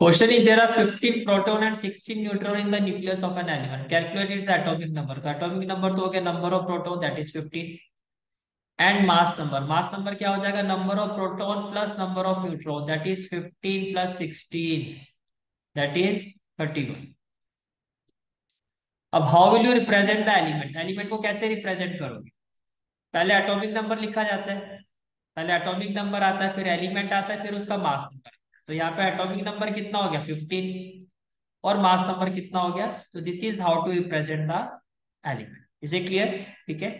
Question is there are 15 proton and 16 neutron in the nucleus of an element. Calculate its atomic number. तो atomic number तो हो गया number of proton that is 15 and mass number. Mass number क्या हो जाएगा number of proton plus number of neutron that is 15 plus 16 that is 31. अब how will you represent the element element को कैसे represent करोगे पहले एटॉमिक नंबर लिखा जाता है पहले एटॉमिक नंबर आता है फिर एलिमेंट आता है फिर उसका मास नंबर तो यहाँ पे एटॉमिक नंबर कितना हो गया? फिफ्टीन और मास नंबर कितना हो गया? तो this is how to represent the element is a clear ठीक है?